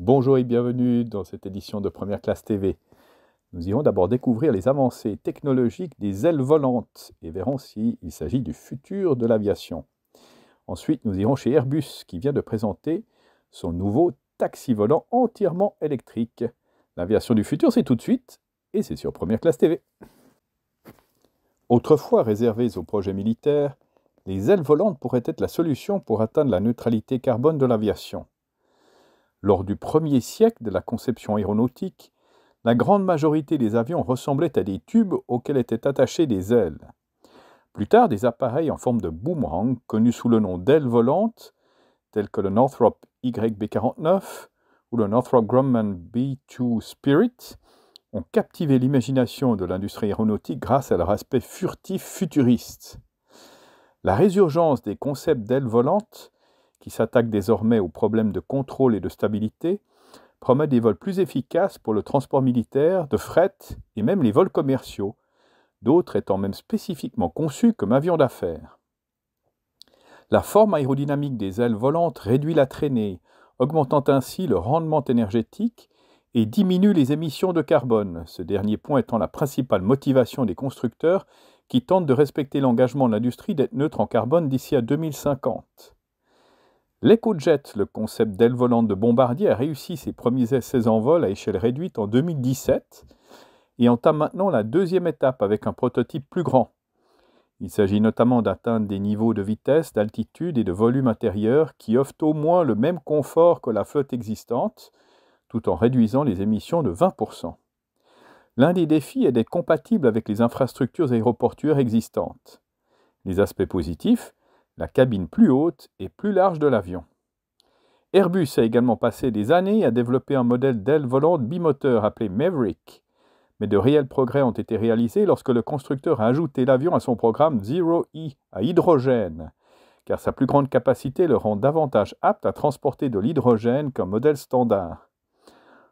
Bonjour et bienvenue dans cette édition de Première Classe TV. Nous irons d'abord découvrir les avancées technologiques des ailes volantes et verrons s'il s'agit du futur de l'aviation. Ensuite, nous irons chez Airbus qui vient de présenter son nouveau taxi volant entièrement électrique. L'aviation du futur, c'est tout de suite et c'est sur Première Classe TV. Autrefois réservées aux projets militaires, les ailes volantes pourraient être la solution pour atteindre la neutralité carbone de l'aviation. Lors du premier siècle de la conception aéronautique, la grande majorité des avions ressemblaient à des tubes auxquels étaient attachées des ailes. Plus tard, des appareils en forme de boomerang, connus sous le nom d'ailes volantes, tels que le Northrop YB49 ou le Northrop Grumman B2 Spirit, ont captivé l'imagination de l'industrie aéronautique grâce à leur aspect furtif futuriste. La résurgence des concepts d'ailes volantes qui s'attaque désormais aux problèmes de contrôle et de stabilité, promet des vols plus efficaces pour le transport militaire, de fret et même les vols commerciaux, d'autres étant même spécifiquement conçus comme avions d'affaires. La forme aérodynamique des ailes volantes réduit la traînée, augmentant ainsi le rendement énergétique et diminue les émissions de carbone, ce dernier point étant la principale motivation des constructeurs qui tentent de respecter l'engagement de l'industrie d'être neutre en carbone d'ici à 2050. L'EcoJet, le concept d'aile volante de Bombardier, a réussi ses premiers essais en vol à échelle réduite en 2017 et entame maintenant la deuxième étape avec un prototype plus grand. Il s'agit notamment d'atteindre des niveaux de vitesse, d'altitude et de volume intérieur qui offrent au moins le même confort que la flotte existante, tout en réduisant les émissions de 20%. L'un des défis est d'être compatible avec les infrastructures aéroportuaires existantes. Les aspects positifs, la cabine plus haute et plus large de l'avion. Airbus a également passé des années à développer un modèle d'aile volante bimoteur appelé Maverick, mais de réels progrès ont été réalisés lorsque le constructeur a ajouté l'avion à son programme Zero E à hydrogène, car sa plus grande capacité le rend davantage apte à transporter de l'hydrogène qu'un modèle standard.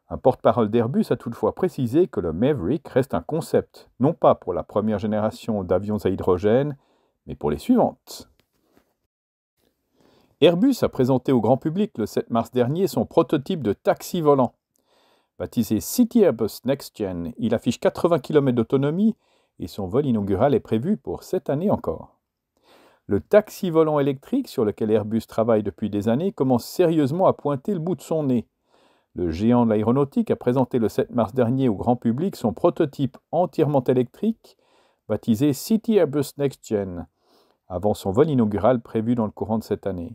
Un porte-parole d'Airbus a toutefois précisé que le Maverick reste un concept, non pas pour la première génération d'avions à hydrogène, mais pour les suivantes. Airbus a présenté au grand public le 7 mars dernier son prototype de taxi volant. Baptisé City Airbus Next Gen, il affiche 80 km d'autonomie et son vol inaugural est prévu pour cette année encore. Le taxi volant électrique sur lequel Airbus travaille depuis des années commence sérieusement à pointer le bout de son nez. Le géant de l'aéronautique a présenté le 7 mars dernier au grand public son prototype entièrement électrique, baptisé City Airbus Next Gen, avant son vol inaugural prévu dans le courant de cette année.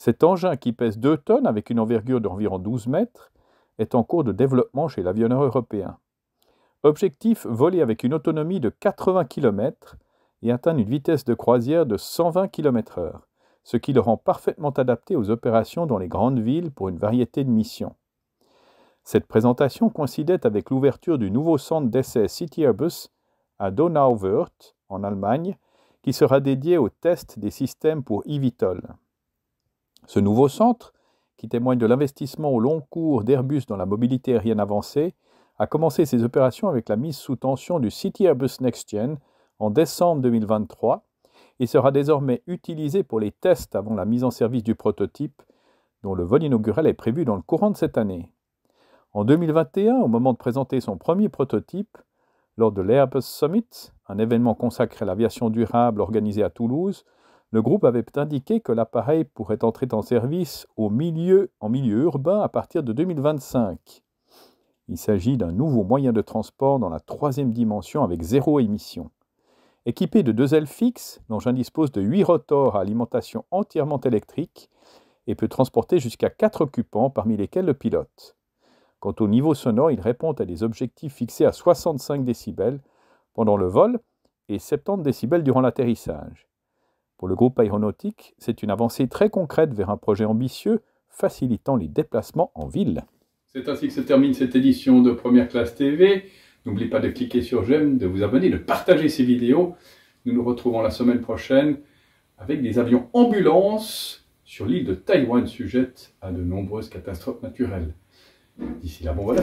Cet engin qui pèse 2 tonnes avec une envergure d'environ 12 mètres est en cours de développement chez l'avionneur européen. Objectif voler avec une autonomie de 80 km et atteindre une vitesse de croisière de 120 km/h, ce qui le rend parfaitement adapté aux opérations dans les grandes villes pour une variété de missions. Cette présentation coïncidait avec l'ouverture du nouveau centre d'essai City Airbus à Donauwörth, en Allemagne, qui sera dédié au test des systèmes pour eVTOL. Ce nouveau centre, qui témoigne de l'investissement au long cours d'Airbus dans la mobilité aérienne avancée, a commencé ses opérations avec la mise sous tension du City Airbus NextGen en décembre 2023 et sera désormais utilisé pour les tests avant la mise en service du prototype, dont le vol inaugural est prévu dans le courant de cette année. En 2021, au moment de présenter son premier prototype, lors de l'Airbus Summit, un événement consacré à l'aviation durable organisé à Toulouse, le groupe avait indiqué que l'appareil pourrait entrer en service au milieu, en milieu urbain à partir de 2025. Il s'agit d'un nouveau moyen de transport dans la troisième dimension avec zéro émission. Équipé de deux ailes fixes, l'engin dispose de huit rotors à alimentation entièrement électrique et peut transporter jusqu'à quatre occupants, parmi lesquels le pilote. Quant au niveau sonore, il répond à des objectifs fixés à 65 décibels pendant le vol et 70 décibels durant l'atterrissage. Pour le groupe aéronautique, c'est une avancée très concrète vers un projet ambitieux facilitant les déplacements en ville. C'est ainsi que se termine cette édition de Première Classe TV. N'oubliez pas de cliquer sur j'aime, de vous abonner, de partager ces vidéos. Nous nous retrouvons la semaine prochaine avec des avions ambulances sur l'île de Taïwan sujette à de nombreuses catastrophes naturelles. D'ici là, bon voilà.